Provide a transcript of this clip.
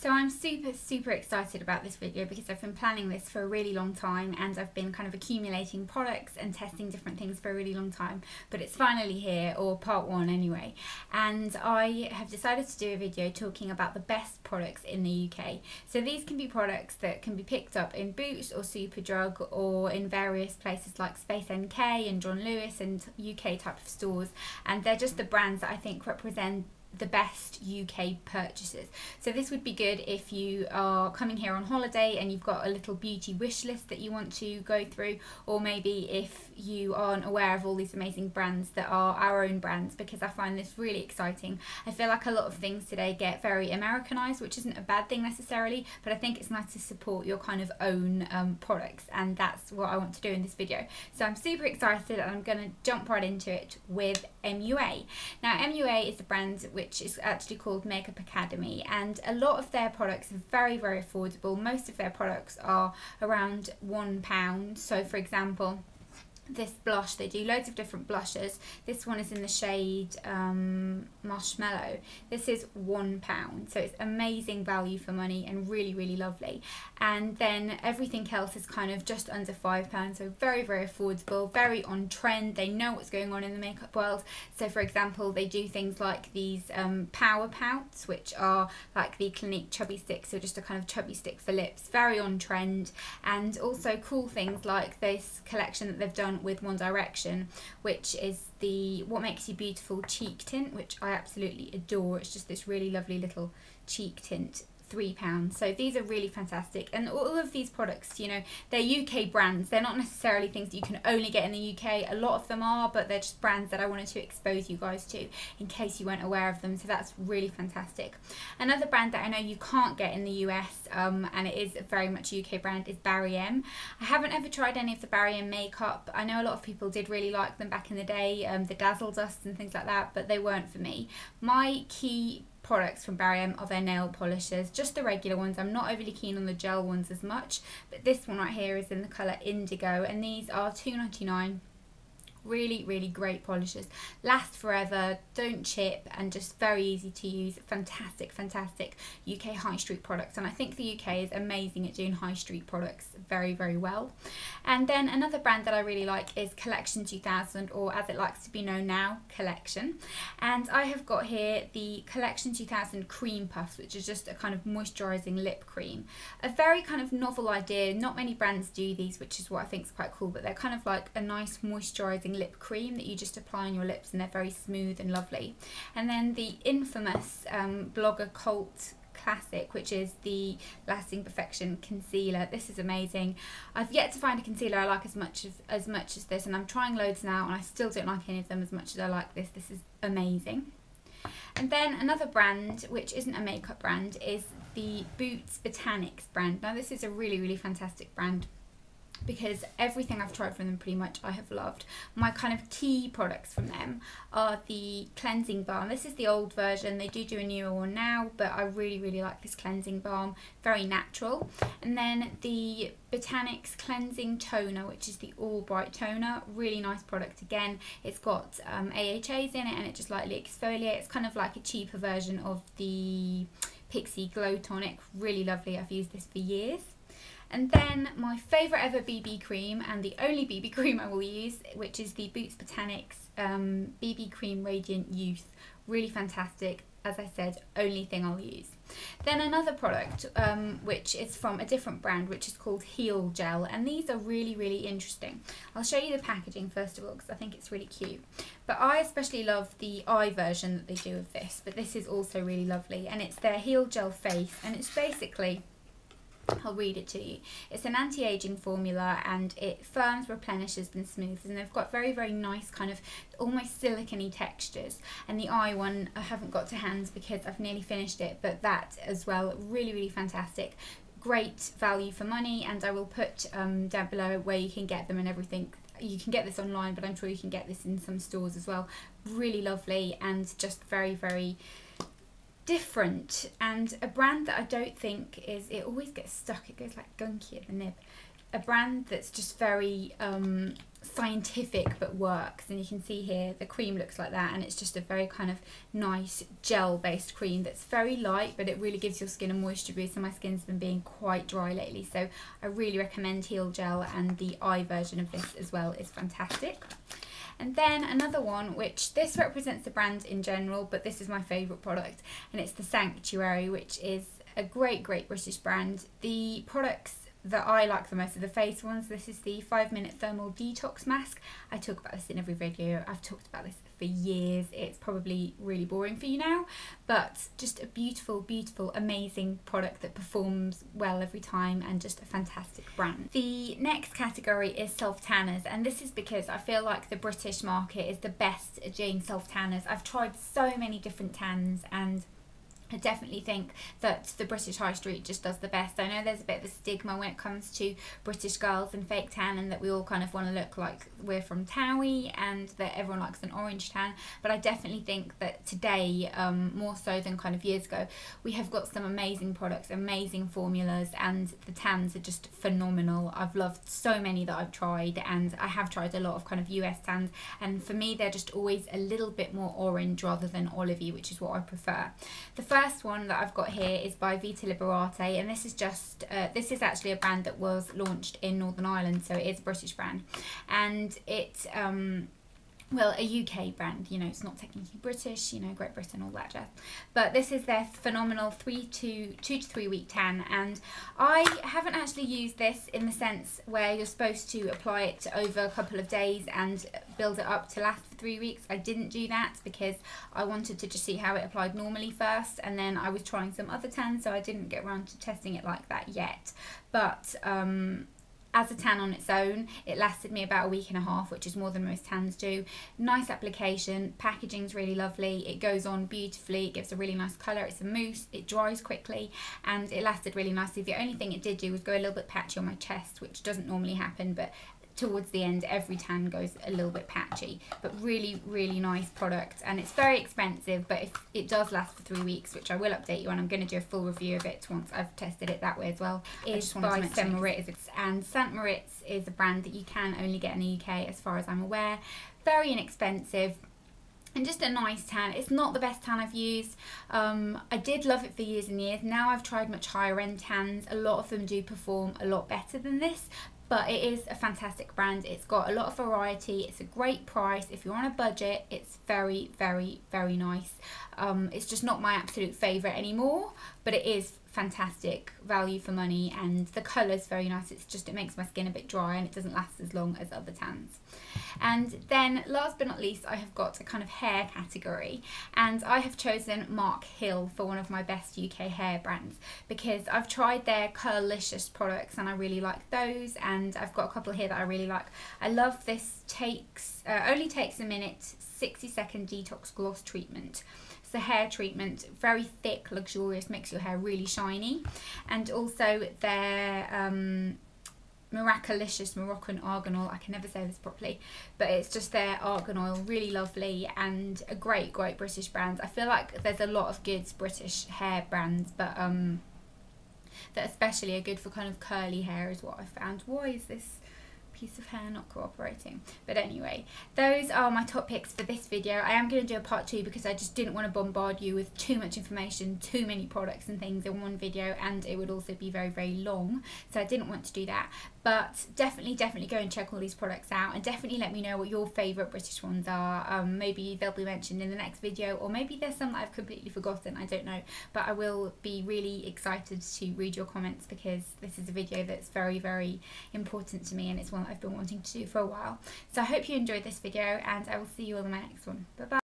So I'm super, super excited about this video because I've been planning this for a really long time and I've been kind of accumulating products and testing different things for a really long time, but it's finally here, or part one anyway. And I have decided to do a video talking about the best products in the UK. So these can be products that can be picked up in Boots or Superdrug or in various places like Space NK and John Lewis and UK type of stores. And they're just the brands that I think represent the best UK purchases. So this would be good if you are coming here on holiday and you've got a little beauty wish list that you want to go through or maybe if you aren't aware of all these amazing brands that are our own brands because I find this really exciting. I feel like a lot of things today get very Americanized which isn't a bad thing necessarily but I think it's nice to support your kind of own um, products and that's what I want to do in this video. So I'm super excited and I'm going to jump right into it with MUA. Now MUA is a brand which is actually called Makeup Academy and a lot of their products are very very affordable. Most of their products are around one pound. So for example this blush. They do loads of different blushes. This one is in the shade um, Marshmallow. This is one pound, so it's amazing value for money and really, really lovely. And then everything else is kind of just under five pounds, so very, very affordable, very on trend. They know what's going on in the makeup world. So for example, they do things like these um, power pouts, which are like the Clinique chubby stick, so just a kind of chubby stick for lips, very on trend. And also cool things like this collection that they've done with One Direction, which is the What Makes You Beautiful cheek tint, which I absolutely adore. It's just this really lovely little cheek tint £3. So these are really fantastic. And all of these products, you know, they're UK brands. They're not necessarily things that you can only get in the UK. A lot of them are, but they're just brands that I wanted to expose you guys to in case you weren't aware of them. So that's really fantastic. Another brand that I know you can't get in the US, um, and it is very much a UK brand, is Barry M. I haven't ever tried any of the Barry M makeup. I know a lot of people did really like them back in the day, um, the Dazzle Dust and things like that, but they weren't for me. My key products from Barry M are their nail polishes, just the regular ones. I'm not overly keen on the gel ones as much, but this one right here is in the colour Indigo, and these are two ninety nine really really great polishes. Last forever don't chip and just very easy to use. Fantastic fantastic UK high street products and I think the UK is amazing at doing high street products very very well. And then another brand that I really like is Collection 2000 or as it likes to be known now Collection. And I have got here the Collection 2000 cream puffs which is just a kind of moisturizing lip cream. A very kind of novel idea. Not many brands do these which is what I think is quite cool but they're kind of like a nice moisturizing lip cream that you just apply on your lips and they're very smooth and lovely. And then the infamous um, Blogger Cult classic which is the lasting perfection concealer. This is amazing. I've yet to find a concealer i like as much as as much as this and i'm trying loads now and i still don't like any of them as much as i like this. This is amazing. And then another brand which isn't a makeup brand is the boots botanics brand. Now this is a really really fantastic brand because everything I've tried from them pretty much I have loved. My kind of key products from them are the cleansing balm. This is the old version. They do do a newer one now, but I really, really like this cleansing balm. Very natural. And then the Botanics Cleansing Toner, which is the All Bright Toner. Really nice product again. It's got um, AHAs in it and it just lightly exfoliates. It's kind of like a cheaper version of the Pixi Glow Tonic. Really lovely. I've used this for years. And then my favourite ever BB cream and the only BB cream I will use, which is the Boots Botanics um, BB Cream Radiant Youth. Really fantastic. As I said, only thing I'll use. Then another product, um, which is from a different brand, which is called Healgel. And these are really, really interesting. I'll show you the packaging first of all, because I think it's really cute. But I especially love the eye version that they do of this. But this is also really lovely. And it's their Healgel Face. And it's basically I'll read it to you. It's an anti-aging formula and it firms, replenishes and smooths and they've got very very nice kind of almost silicony textures. And the eye one I haven't got to hands because I've nearly finished it but that as well really really fantastic. Great value for money and I will put um, down below where you can get them and everything. You can get this online but I'm sure you can get this in some stores as well. Really lovely and just very very different and a brand that I don't think is it always gets stuck it goes like gunky at the nib a brand that's just very um, scientific but works and you can see here the cream looks like that and it's just a very kind of nice gel based cream that's very light but it really gives your skin a moisture boost and my skin's been being quite dry lately so I really recommend Healgel and the eye version of this as well is fantastic. And then another one, which this represents the brand in general, but this is my favourite product, and it's the Sanctuary, which is a great, great British brand. The products that I like the most are the face ones. This is the 5 minute thermal detox mask. I talk about this in every video. I've talked about this for years. It's probably really boring for you now, but just a beautiful, beautiful, amazing product that performs well every time and just a fantastic brand. The next category is self tanners, and this is because I feel like the British market is the best at doing self tanners. I've tried so many different tans and I definitely think that the British High Street just does the best. I know there's a bit of a stigma when it comes to British girls and fake tan, and that we all kind of want to look like we're from Towie and that everyone likes an orange tan. But I definitely think that today, um, more so than kind of years ago, we have got some amazing products, amazing formulas, and the tans are just phenomenal. I've loved so many that I've tried, and I have tried a lot of kind of US tans, and for me, they're just always a little bit more orange rather than olivey, which is what I prefer. The first one that I've got here is by Vita Liberata and this is just, uh, this is actually a brand that was launched in Northern Ireland so it is a British brand. And it um, well, a UK brand, you know, it's not technically British, you know, Great Britain, all that jazz. But this is their phenomenal three to two to three week tan, and I haven't actually used this in the sense where you're supposed to apply it over a couple of days and build it up to last for three weeks. I didn't do that because I wanted to just see how it applied normally first, and then I was trying some other tans, so I didn't get around to testing it like that yet. But um, as a tan on its own, it lasted me about a week and a half, which is more than most tans do. Nice application, packaging's really lovely, it goes on beautifully, it gives a really nice colour, it's a mousse, it dries quickly, and it lasted really nicely. The only thing it did do was go a little bit patchy on my chest, which doesn't normally happen, but towards the end every tan goes a little bit patchy but really really nice product and it's very expensive but if it does last for three weeks which I will update you on I'm going to do a full review of it once I've tested it that way as well is by St Moritz and St Moritz is a brand that you can only get in the UK as far as I'm aware very inexpensive and just a nice tan. It's not the best tan I've used. Um, I did love it for years and years. Now I've tried much higher end tans. A lot of them do perform a lot better than this, but it is a fantastic brand. It's got a lot of variety. It's a great price. If you're on a budget, it's very, very, very nice. Um, it's just not my absolute favourite anymore, but it is fantastic value for money and the colour is very nice. It's just, it makes my skin a bit dry and it doesn't last as long as other tans. And then last but not least, I have got a kind of hair category and I have chosen Mark Hill for one of my best UK hair brands because I've tried their Curlicious products and I really like those and I've got a couple here that I really like. I love this takes, uh, only takes a minute 60 second detox gloss treatment. It's a hair treatment, very thick, luxurious, makes your hair really shiny. And also their um, Miraculicious Moroccan Argan Oil. I can never say this properly, but it's just their argan oil, really lovely and a great, great British brand. I feel like there's a lot of good British hair brands, but um, that especially are good for kind of curly hair is what I found. Why is this piece of hair not cooperating. But anyway, those are my top picks for this video. I am going to do a part two because I just didn't want to bombard you with too much information, too many products and things in one video and it would also be very, very long. So I didn't want to do that. But definitely, definitely go and check all these products out and definitely let me know what your favourite British ones are. Um, maybe they'll be mentioned in the next video or maybe there's some that I've completely forgotten, I don't know. But I will be really excited to read your comments because this is a video that's very, very important to me and it's one that I've been wanting to do for a while. So I hope you enjoyed this video and I will see you all in my next one. Bye bye.